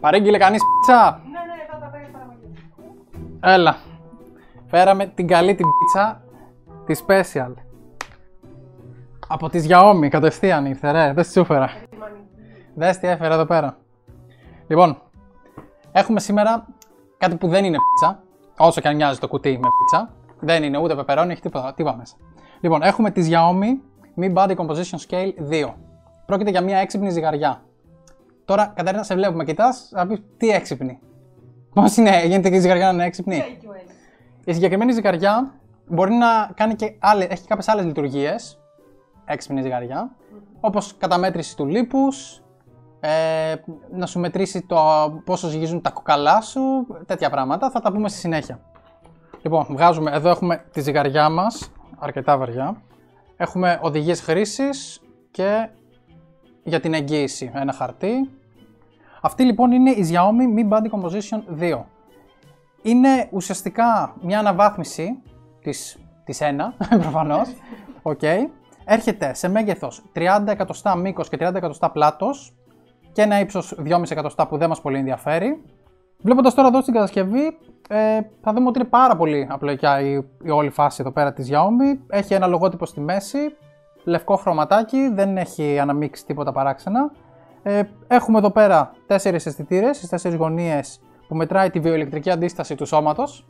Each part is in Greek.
Παρήγγειλε κανείς πίτσα; Ναι, ναι, εδώ τα παίρνει παραγωγή. Έλα. Φέραμε την καλή την πίτσα, τη special. Από τις Xiaomi, κατευθείαν ήρθε, ρε. Δεν σου έφερα. Δες τι έφερα εδώ πέρα. Λοιπόν, έχουμε σήμερα κάτι που δεν είναι πίτσα, όσο και αν μοιάζει το κουτί με πίτσα. Δεν είναι ούτε πεπερώνι, έχει τίποτα, τίποτα μέσα. Λοιπόν, έχουμε τη Xiaomi Mi Body Composition Scale 2. Πρόκειται για μια έξυπνη ζυγαριά. Τώρα, Καταρίνα, σε βλέπουμε, κοιτάς, θα πεις τι έξυπνη. Πώς είναι, γίνεται και η ζυγαριά να είναι έξυπνη; AQA. Η συγκεκριμένη ζυγαριά μπορεί να κάνει και άλλες, έχει κάποιες άλλες λειτουργίες. Έξυπνη ζυγαριά. Όπως καταμέτρηση του λίπους, ε, να σου μετρήσει το πόσο ζυγίζουν τα κοκαλά σου, τέτοια πράγματα. Θα τα πούμε στη συνέχεια. Λοιπόν, βγάζουμε, εδώ έχουμε τη ζυγαριά μας, αρκετά βαριά. Έχουμε οδηγίες χρήσης και για την εγγύηση ένα χαρτί. Αυτή λοιπόν είναι η Xiaomi Mi Body Composition 2. Είναι ουσιαστικά μια αναβάθμιση της, της 1, προφανώς. Οκ. Έρχεται σε μέγεθος 30 εκατοστά μήκος και 30 εκατοστά πλάτος και ένα ύψος 2,5 εκατοστά που δεν μας πολυενδιαφέρει. Βλέποντας τώρα εδώ στην κατασκευή, ε, θα δούμε ότι είναι πάρα πολύ απλοϊκιά η, η όλη φάση εδώ πέρα της Xiaomi. Έχει ένα λογότυπο στη μέση, λευκό χρωματάκι, δεν έχει αναμίξει τίποτα παράξενα. Ε, έχουμε εδώ πέρα τέσσερις αισθητήρες στις τέσσερις γωνίες που μετράει τη βιοηλεκτρική αντίσταση του σώματος.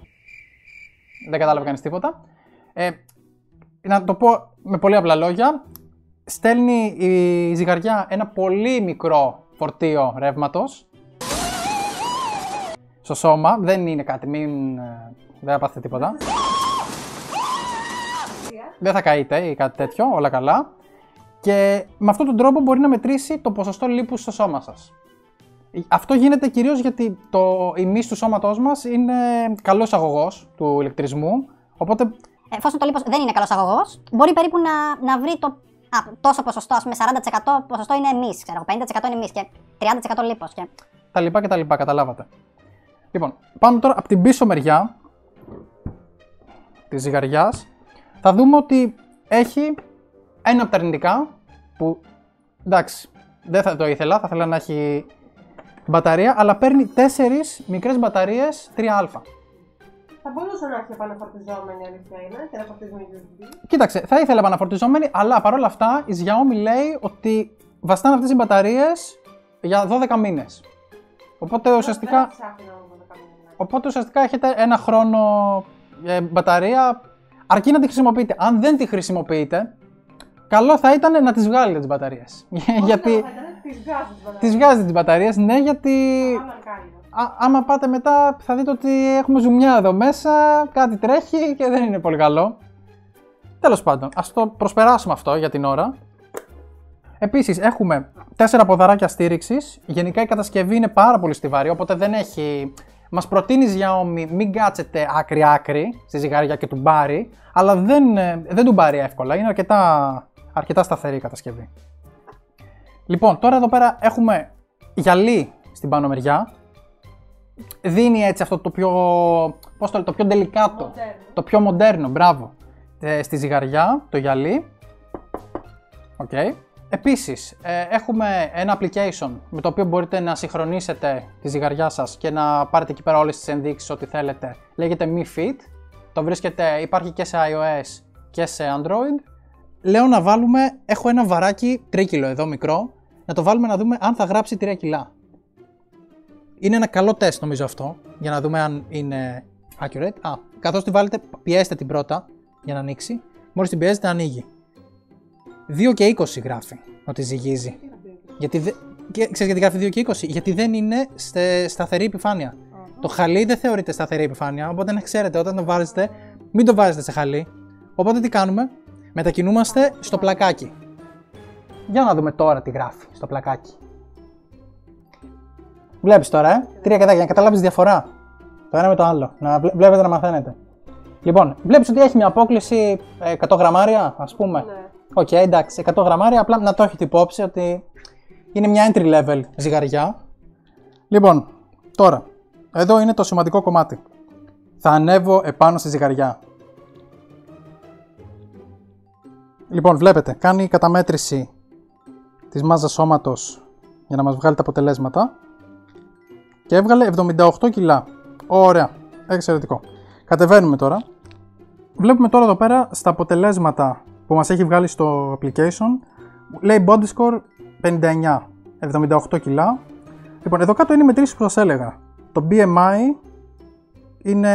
Δεν κατάλαβε κανείς τίποτα. Ε, να το πω με πολύ απλά λόγια, στέλνει η ζυγαριά ένα πολύ μικρό φορτίο ρεύματος στο σώμα. Δεν είναι κάτι, μην, ε, δεν θα πάθετε τίποτα. Δεν θα καείτε ή κάτι τέτοιο, όλα καλά. Και με αυτόν τον τρόπο μπορεί να μετρήσει το ποσοστό λίπους στο σώμα σας. Αυτό γίνεται κυρίως γιατί το, η μυς του σώματός μας είναι καλός αγωγός του ηλεκτρισμού. Οπότε Εφόσον το λίπος δεν είναι καλός αγωγός, μπορεί περίπου να, να βρει το α, τόσο ποσοστό, ας πούμε 40% ποσοστό είναι εμείς, ξέρω, 50% είναι εμείς και 30% λίπος. Και... τα λοιπά και τα λοιπά, καταλάβατε. Λοιπόν, πάμε τώρα από την πίσω μεριά της ζυγαριάς. Θα δούμε ότι έχει ένα από τα αρνητικά που εντάξει, δεν θα το ήθελα, θα ήθελα να έχει μπαταρία, αλλά παίρνει τέσσερις μικρές μπαταρίες 3α. Θα μπορούσε να έχει επαναφορτιζόμενη αλήθεια είναι και να φορτίζει με USB. Κοίταξε, θα ήθελα επαναφορτιζόμενη, αλλά παρόλα αυτά η Xiaomi λέει ότι βαστάνε αυτές οι μπαταρίες για 12 μήνες. Οπότε ουσιαστικά, Δεν θα άφηνα όμως να κάνω ένα. οπότε ουσιαστικά έχετε ένα χρόνο ε, μπαταρία αρκεί να τη χρησιμοποιείτε. Αν δεν τη χρησιμοποιείτε, καλό θα ήταν να τις βγάλετε τις μπαταρίες. γιατί Όχι, θα ήταν, τις βγάζεις τις τις βγάζετε τις μπαταρίες, ναι, γιατί Άλλο αλκάλινο. α, άμα πάτε μετά θα δείτε ότι έχουμε ζουμιά εδώ μέσα, κάτι τρέχει και δεν είναι πολύ καλό. Τέλος πάντων, ας το προσπεράσουμε αυτό για την ώρα. Επίσης έχουμε τέσσερα ποδαράκια στήριξης. Γενικά η κατασκευή είναι πάρα πολύ στιβαρή, οπότε δεν έχει... Μας προτείνει η Xiaomi μην κάτσετε άκρη-άκρη στη ζυγαριά και του μπάρει, αλλά δεν, ε, δεν του μπάρει εύκολα. Είναι αρκετά, αρκετά σταθερή η κατασκευή. Λοιπόν, τώρα εδώ πέρα έχουμε γυαλί στην πάνω μεριά. Δίνει έτσι αυτό το πιο, πώς το, λέω, το πιο τελικάτο, Μοντέρνο. το πιο μοντέρνο, μπράβο, ε, στη ζυγαριά, το γυαλί. Οκ. Επίσης, ε, έχουμε ένα application με το οποίο μπορείτε να συγχρονίσετε τη ζυγαριά σας και να πάρετε εκεί πέρα όλες τις ενδείξεις ό,τι θέλετε. Λέγεται Mi Fit. Το βρίσκετε, υπάρχει και σε iOS και σε Android. Λέω να βάλουμε, έχω ένα βαράκι τρίκιλο εδώ μικρό, να το βάλουμε να δούμε αν θα γράψει 3 κιλά. Είναι ένα καλό τεστ νομίζω αυτό, για να δούμε αν είναι accurate. Α, καθώς τη βάλετε, πιέστε την πρώτα για να ανοίξει. Μόλις την πιέζετε ανοίγει. 2 και 20 γράφει ότι ζυγίζει. Γιατί δε... και, ξέρεις γιατί γράφει 2 και 20? Γιατί δεν είναι στε... σταθερή επιφάνεια. Το χαλί δεν θεωρείται σταθερή επιφάνεια, οπότε να ξέρετε όταν το βάζετε, μην το βάζετε σε χαλί. Οπότε τι κάνουμε, μετακινούμαστε στο πλακάκι. Για να δούμε τώρα τι γράφει στο πλακάκι. Βλέπεις τώρα, ε, 3 και 10 για να καταλάβεις διαφορά. Το ένα με το άλλο. Να βλέ- βλέπετε να μαθαίνετε. Λοιπόν, βλέπεις ότι έχει μια απόκλιση ε, 100 γραμμάρια, ας πούμε; Ναι. Οκ, εντάξει, 100 γραμμάρια, απλά να το έχετε υπόψη ότι είναι μια entry level ζυγαριά. Λοιπόν, τώρα, εδώ είναι το σημαντικό κομμάτι. Θα ανέβω επάνω στη ζυγαριά. Λοιπόν, βλέπετε, κάνει καταμέτρηση της μάζας σώματος για να μας βγάλει τα αποτελέσματα. και έβγαλε 78 κιλά. Ωραία. Εξαιρετικό. Κατεβαίνουμε τώρα. Βλέπουμε τώρα εδώ πέρα στα αποτελέσματα που μας έχει βγάλει στο application. Λέει body score 59, 78 κιλά. Λοιπόν, εδώ κάτω είναι οι μετρήσεις που σας έλεγα. Το BMI είναι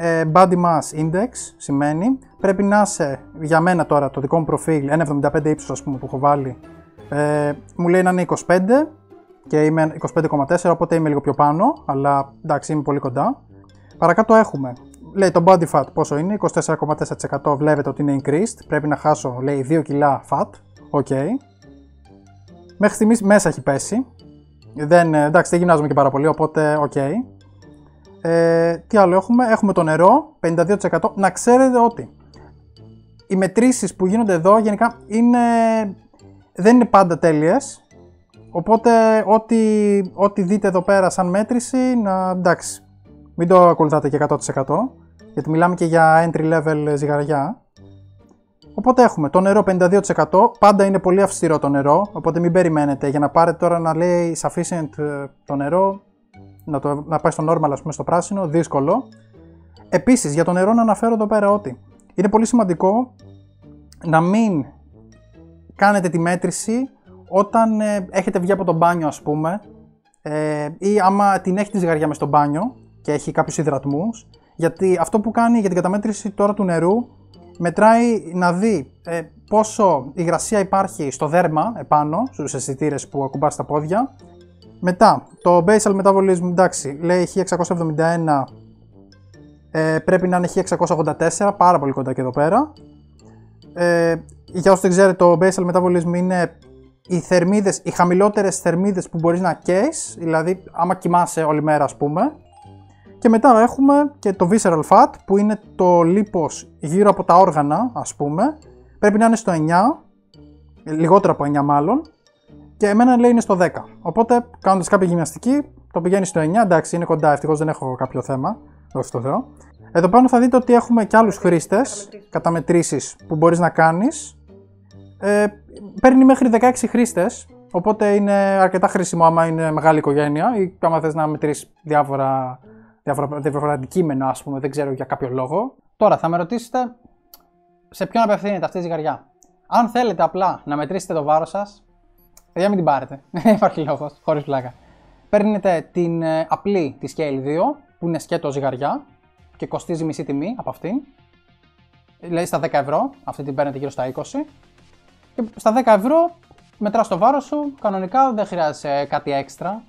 ε, Body Mass Index, σημαίνει. Πρέπει να είσαι, για μένα τώρα, το δικό μου προφίλ, 1,75 ύψος ας πούμε που έχω βάλει. Ε, μου λέει να είναι 25 και είμαι 25,4 οπότε είμαι λίγο πιο πάνω, αλλά εντάξει είμαι πολύ κοντά. Παρακάτω έχουμε, λέει το body fat πόσο είναι, 24,4% βλέπετε ότι είναι increased, πρέπει να χάσω λέει 2 κιλά fat, ok. Μέχρι στιγμής μέσα έχει πέσει, δεν, εντάξει δεν γυμνάζομαι και πάρα πολύ οπότε ok. Ε, τι άλλο έχουμε, έχουμε το νερό, 52%. Να ξέρετε ότι οι μετρήσεις που γίνονται εδώ γενικά είναι, δεν είναι πάντα τέλειες. Οπότε ό,τι, ό,τι δείτε εδώ πέρα σαν μέτρηση, να, εντάξει, μην το ακολουθάτε και 100% γιατί μιλάμε και για entry level ζυγαριά. Οπότε έχουμε το νερό 52%, πάντα είναι πολύ αυστηρό το νερό, οπότε μην περιμένετε για να πάρετε τώρα να λέει sufficient ε, το νερό, να, το, να πάει στο normal ας πούμε στο πράσινο, δύσκολο. Επίσης για το νερό να αναφέρω εδώ πέρα ότι είναι πολύ σημαντικό να μην κάνετε τη μέτρηση όταν ε, έχετε βγει από το μπάνιο ας πούμε ε, ή άμα την έχει τη ζυγαριά μες στο μπάνιο και έχει κάποιους υδρατμούς γιατί αυτό που κάνει για την καταμέτρηση τώρα του νερού μετράει να δει ε, πόσο υγρασία υπάρχει στο δέρμα επάνω στους αισθητήρες που ακουμπάς στα πόδια μετά, το basal metabolism, εντάξει, λέει 1671, ε, πρέπει να είναι 1684, πάρα πολύ κοντά και εδώ πέρα. Ε, για όσοι δεν ξέρετε, το basal metabolism είναι οι θερμίδες, οι χαμηλότερες θερμίδες που μπορείς να καίεις, δηλαδή άμα κοιμάσαι όλη μέρα ας πούμε. Και μετά έχουμε και το visceral fat που είναι το λίπος γύρω από τα όργανα ας πούμε. Πρέπει να είναι στο 9, λιγότερο από 9 μάλλον και εμένα λέει είναι στο 10. Οπότε κάνοντας κάποια γυμναστική, το πηγαίνει στο 9. Εντάξει, είναι κοντά. Ευτυχώς δεν έχω κάποιο θέμα. Δόξα τω Θεώ. Εδώ πάνω θα δείτε ότι έχουμε και άλλους χρήστες, καταμετρήσεις που μπορείς να κάνεις. Ε, παίρνει μέχρι 16 χρήστες. Οπότε είναι αρκετά χρήσιμο άμα είναι μεγάλη οικογένεια ή άμα θες να μετρήσεις διάφορα, διάφορα, διάφορα αντικείμενα, ας πούμε, δεν ξέρω για κάποιο λόγο. Τώρα θα με ρωτήσετε σε ποιον απευθύνεται αυτή η ζυγαριά; Αν θέλετε απλά να μετρήσετε το βάρος σας, Παιδιά, μην την πάρετε. Δεν υπάρχει λόγος, χωρίς πλάκα. Παίρνετε την ε, απλή τη Scale 2, που είναι σκέτο ζυγαριά και κοστίζει μισή τιμή από αυτήν. Δηλαδή στα 10 ευρώ, αυτή την παίρνετε γύρω στα 20. Και στα 10 ευρώ μετράς το βάρος σου, κανονικά δεν χρειάζεσαι κάτι έξτρα.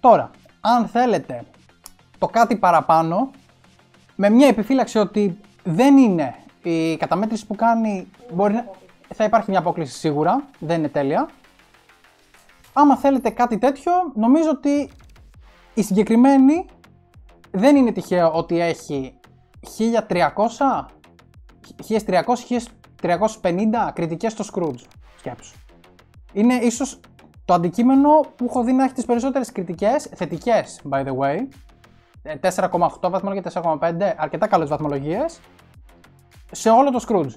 Τώρα, αν θέλετε το κάτι παραπάνω, με μια επιφύλαξη ότι δεν είναι η καταμέτρηση που κάνει, μπορεί να... θα υπάρχει μια απόκληση σίγουρα, δεν είναι τέλεια, άμα θέλετε κάτι τέτοιο, νομίζω ότι η συγκεκριμένη δεν είναι τυχαίο ότι έχει 1300, 1300, 1350 κριτικές στο Scrooge. Σκέψου. Είναι ίσως το αντικείμενο που έχω δει να έχει τις περισσότερες κριτικές, θετικές by the way, 4,8 βαθμολογία, 4,5, αρκετά καλές βαθμολογίες, σε όλο το Scrooge.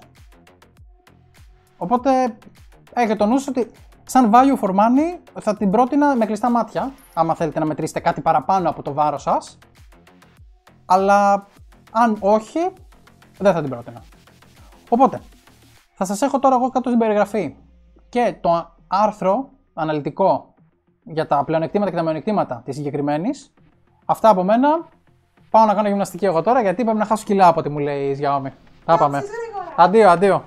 Οπότε έχετε το νου ότι σαν value for money θα την πρότεινα με κλειστά μάτια, άμα θέλετε να μετρήσετε κάτι παραπάνω από το βάρος σας. Αλλά αν όχι, δεν θα την πρότεινα. Οπότε, θα σας έχω τώρα εγώ κάτω στην περιγραφή και το άρθρο αναλυτικό για τα πλεονεκτήματα και τα μειονεκτήματα της συγκεκριμένης. Αυτά από μένα. Πάω να κάνω γυμναστική εγώ τώρα γιατί πρέπει να χάσω κιλά από ό,τι μου λέει η Xiaomi. Τα πάμε. Αντίο, αντίο.